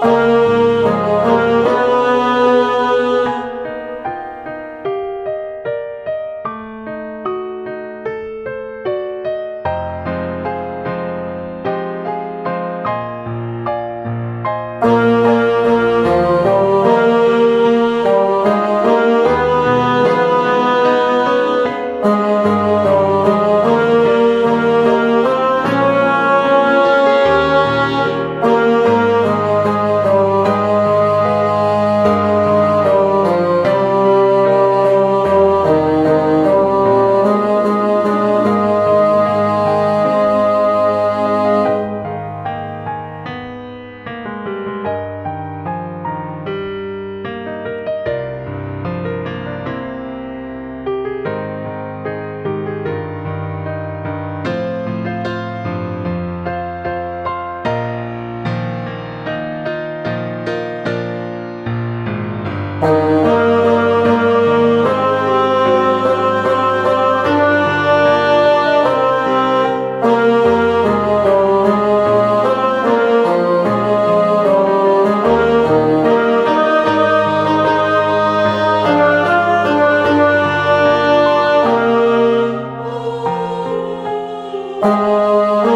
Oh. Música